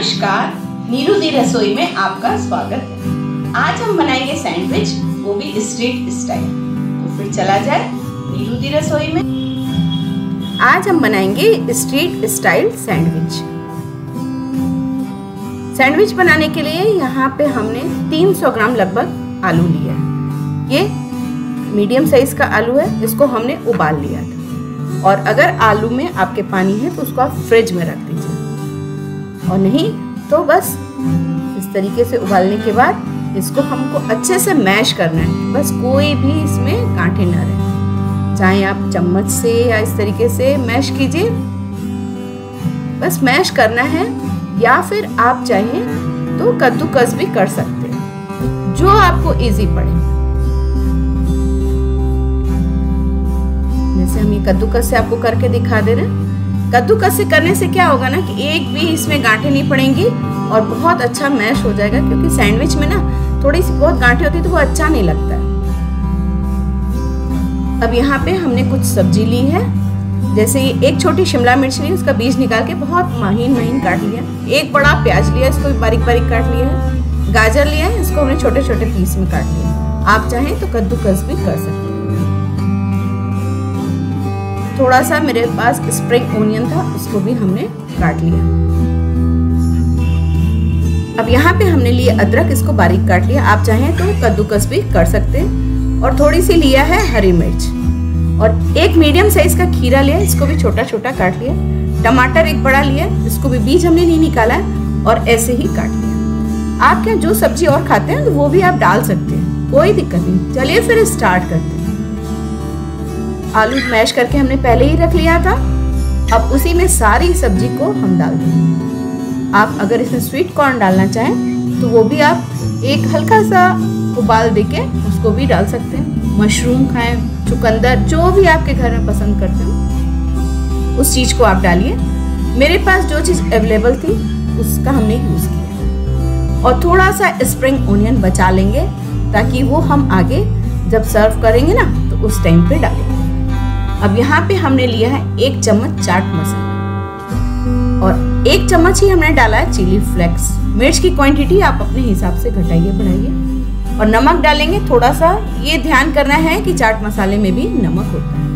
नमस्कार, नीरू दी रसोई में आपका स्वागत है। आज हम बनाएँगे सैंडविच वो भी स्ट्रीट स्टाइल। तो फिर चला जाए नीरू दी रसोई में। आज हम बनाएँगे स्ट्रीट स्टाइल सैंडविच। सैंडविच बनाने के लिए यहाँ पे हमने 300 ग्राम लगभग आलू लिया है। ये मीडियम साइज़ का आलू है, इसको हमने उबाल लिया था। और अगर आलू में आपके पानी है तो उसको आप फ्रिज में रख दीजिए। और नहीं तो बस इस तरीके से उबालने के बाद इसको हमको अच्छे से मैश करना है। बस कोई भी इसमें गांठे ना रहे। चाहे आप चम्मच से या इस तरीके से मैश कीजिए। बस मैश करना है, या फिर आप चाहें तो कद्दूकस भी कर सकते हैं, जो आपको इजी पड़े। जैसे हम ये कद्दूकस से आपको करके दिखा दे रहे हैं। कद्दूकस से करने से क्या होगा ना कि एक भी इसमें गांठें नहीं पड़ेंगी और बहुत अच्छा मैश हो जाएगा, क्योंकि सैंडविच में ना थोड़ी सी बहुत गांठें होती है तो वो अच्छा नहीं लगता है। अब यहाँ पे हमने कुछ सब्ज़ी ली है, जैसे ये एक छोटी शिमला मिर्च ली उसका बीज निकाल के बहुत महीन महीन काट लिया एक बड़ा प्याज लिया इसको भी बारीक बारीक काट लिया है। गाजर लिया है, इसको हमने छोटे छोटे पीस में काट लिया आप चाहें तो कद्दूकस भी कर सकते हैं। थोड़ा सा मेरे पास स्प्रिंग ओनियन था, उसको भी हमने काट लिया। अब यहाँ पे हमने लिए अदरक, इसको बारीक काट लिया। आप चाहें तो कद्दूकस भी कर सकते हैं। और थोड़ी सी लिया है हरी मिर्च। और एक मीडियम साइज़ का खीरा लिया, इसको भी छोटा छोटा काट लिया। टमाटर एक बड़ा लिया, इसको भी बीज हमने नहीं निकाला है, और ऐसे ही काट लिया। आप क्या जो सब्ज़ी और खाते हैं तो वो भी आप डाल सकते हैं, कोई दिक्कत नहीं। चलिए फिर स्टार्ट करते हैं। आलू मैश करके हमने पहले ही रख लिया था। अब उसी में सारी सब्ज़ी को हम डाल देंगे। आप अगर इसमें स्वीट कॉर्न डालना चाहें तो वो भी आप एक हल्का सा उबाल देके उसको भी डाल सकते हैं। मशरूम खाएँ, चुकंदर, जो भी आपके घर में पसंद करते हो। उस चीज़ को आप डालिए। मेरे पास जो चीज़ अवेलेबल थी, उसका हमने यूज़ किया। और थोड़ा सा स्प्रिंग ओनियन बचा लेंगे, ताकि वो हम आगे जब सर्व करेंगे ना तो उस टाइम पे डालेंगे अब यहाँ पे हमने लिया है एक चम्मच चाट मसाला। और एक चम्मच ही हमने डाला है चिली फ्लेक्स। मिर्च की क्वांटिटी आप अपने हिसाब से घटाइए, बढ़ाइए। और नमक डालेंगे थोड़ा सा ये ध्यान करना है कि चाट मसाले में भी नमक होता है।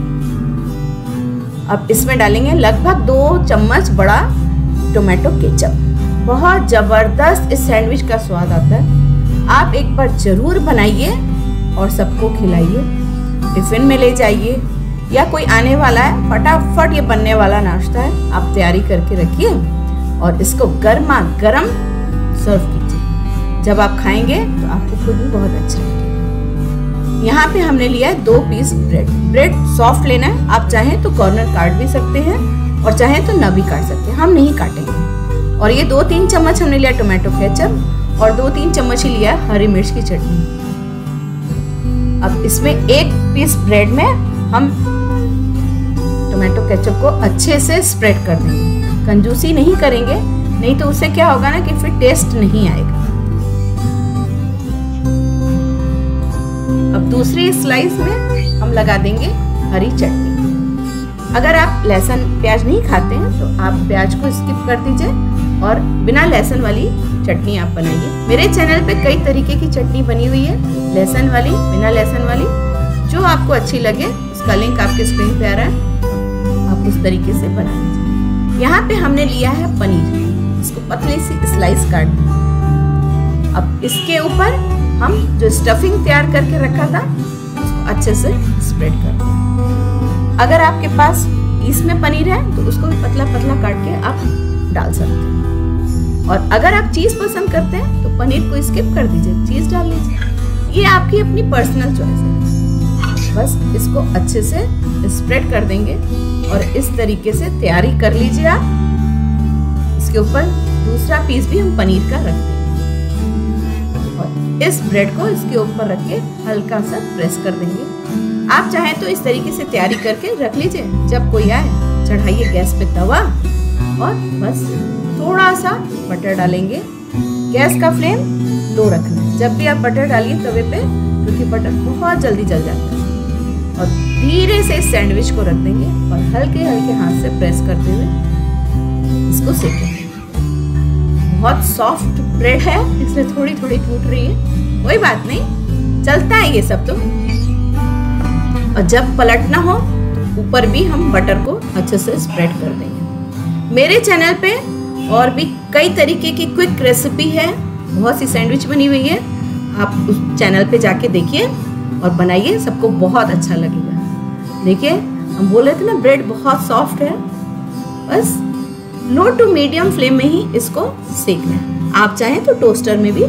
अब इसमें डालेंगे लगभग दो चम्मच बड़ा टोमेटो केचप। बहुत ज़बरदस्त इस सैंडविच का स्वाद आता है। आप एक बार ज़रूर बनाइए और सबको खिलाइए। टिफ़िन में ले जाइए। या कोई आने वाला है, फटाफट ये बनने वाला नाश्ता है, आप तैयारी करके रखिए और इसको गर्मा गर्म सर्व कीजिए। जब आप खाएँगे तो आपको खुद भी बहुत अच्छा लगेगा। यहाँ पे हमने लिया है दो पीस ब्रेड ब्रेड सॉफ्ट लेना है, आप चाहें तो कॉर्नर काट भी सकते हैं और चाहें तो न भी काट सकते हैं, हम नहीं काटेंगे। और ये दो तीन चम्मच हमने लिया टोमेटो केचप और दो तीन चम्मच ही लिया हरी मिर्च की चटनी। अब इसमें एक पीस ब्रेड में हम केचप को अच्छे से स्प्रेड कर देंगे। कंजूसी नहीं करेंगे, नहीं तो उससे क्या होगा ना कि फिर टेस्ट नहीं आएगा। अब दूसरी स्लाइस में हम लगा देंगे हरी चटनी। अगर आप लहसुन प्याज नहीं खाते हैं तो आप प्याज को स्किप कर दीजिए और बिना लहसुन वाली चटनी आप बनाइए। मेरे चैनल पे कई तरीके की चटनी बनी हुई है, लहसुन वाली, बिना लहसुन वाली। जो आपको अच्छी लगे, उसका लिंक आपके स्क्रीन पे आ रहा है। तरीके से बना लीजिए यहाँ पे हमने लिया है पनीर। इसको पतली सी स्लाइस काट अब इसके ऊपर हम जो स्टफिंग तैयार करके रखा था, उसको अच्छे से स्प्रेड कर अगर आपके पास इसमें पनीर है तो उसको भी पतला पतला काट के आप डाल सकते हैं। और अगर आप चीज़ पसंद करते हैं तो पनीर को स्किप कर दीजिए। चीज़ डाल लीजिए। ये आपकी अपनी पर्सनल चॉइस है। बस इसको अच्छे से स्प्रेड कर देंगे। और इस तरीके से तैयारी कर लीजिए आप। इसके ऊपर दूसरा पीस भी हम पनीर का रख देंगे। और इस ब्रेड को इसके ऊपर रख के हल्का सा प्रेस कर देंगे। आप चाहें तो इस तरीके से तैयारी करके रख लीजिए। जब कोई आए, चढ़ाइए गैस पे तवा और बस थोड़ा सा बटर डालेंगे। गैस का फ्लेम लो रखना जब भी आप बटर डालिए तवे पे, क्योंकि बटर बहुत जल्दी जल जाता है। और धीरे से सैंडविच को रख देंगे और हल्के हल्के हाथ से प्रेस करते हुए इसको सेकेंगे। बहुत सॉफ्ट ब्रेड है, इसलिए थोड़ी थोड़ी टूट रही है। कोई बात नहीं, चलता है ये सब तो। और जब पलटना हो, ऊपर भी हम बटर को अच्छे से स्प्रेड कर देंगे। मेरे चैनल पे और भी कई तरीके की क्विक रेसिपी है, बहुत सी सैंडविच बनी हुई है। आप उस चैनल पे जाके देखिए। और बनाइए, सबको बहुत अच्छा लगेगा। देखिए, हम बोल रहे थे ना ब्रेड बहुत सॉफ्ट है। बस लो टू मीडियम फ्लेम में ही इसको सेकना है। आप चाहें तो टोस्टर में भी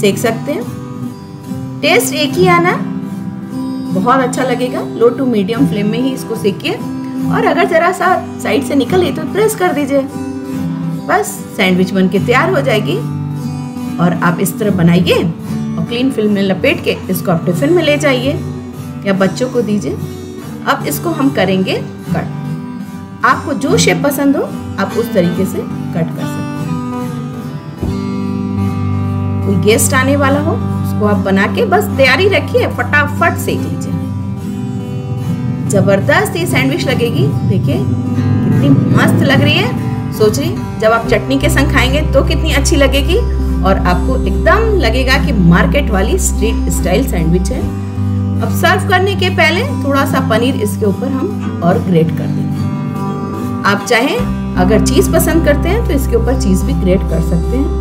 सेक सकते हैं। टेस्ट एक ही आना, बहुत अच्छा लगेगा। लो टू मीडियम फ्लेम में ही इसको सेकिए। और अगर ज़रा सा साइड से निकले तो प्रेस कर दीजिए। बस सैंडविच बन के तैयार हो जाएगी। और आप इस तरह बनाइए। क्लीन फ़िल्म में लपेट के इसको आप टिफ़िन में ले जाइए या बच्चों को दीजिए। अब इसको हम करेंगे कट आपको जो शेप पसंद हो, आप उस तरीके से कट कर सकते हैं। कोई गेस्ट आने वाला हो, उसको आप बना के बस तैयारी रखिए, फटाफट सेक लीजिए ज़बरदस्त ये सैंडविच लगेगी। देखिए, कितनी मस्त लग रही है। सोच रही जब आप चटनी के संग खाएँगे तो कितनी अच्छी लगेगी। और आपको एकदम लगेगा कि मार्केट वाली स्ट्रीट स्टाइल सैंडविच है। अब सर्व करने के पहले थोड़ा सा पनीर इसके ऊपर हम और ग्रेट कर देंगे। आप चाहें, अगर चीज़ पसंद करते हैं तो इसके ऊपर चीज़ भी ग्रेट कर सकते हैं।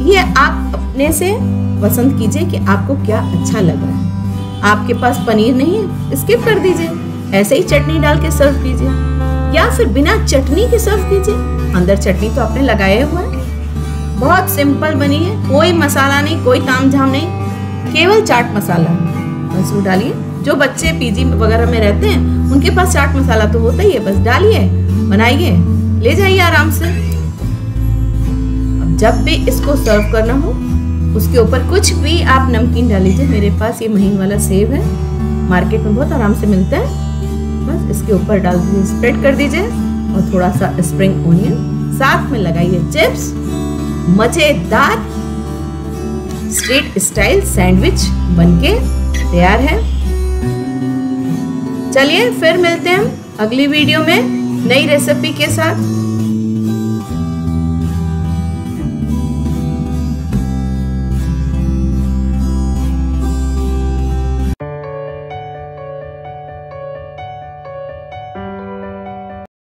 ये आप अपने से पसंद कीजिए कि आपको क्या अच्छा लग रहा है। आपके पास पनीर नहीं है, स्किप कर दीजिए। ऐसे ही चटनी डाल के सर्व कीजिए। या फिर बिना चटनी के सर्व कीजिए। अंदर चटनी तो आपने लगाया हुआ है। बहुत सिंपल बनी है, कोई मसाला नहीं, कोई ताम झाम नहीं, केवल चाट मसाला। वो डालिए। जो बच्चे पीजी वगैरह में रहते हैं, उनके पास चाट मसाला तो होता ही है, बस डालिए, बनाइए, ले जाइए आराम से। जब भी इसको सर्व करना हो, उसके ऊपर कुछ भी आप नमकीन डाल लीजिए। मेरे पास ये महीन वाला सेब है मार्केट में बहुत आराम से मिलता है। बस इसके ऊपर डाल दीजिए स्प्रेड कर दीजिए, और थोड़ा सा स्प्रिंग ओनियन साथ में लगाइए चिप्स मज़ेदार स्ट्रीट स्टाइल सैंडविच बनके तैयार है। चलिए फिर मिलते हैं अगली वीडियो में नई रेसिपी के साथ।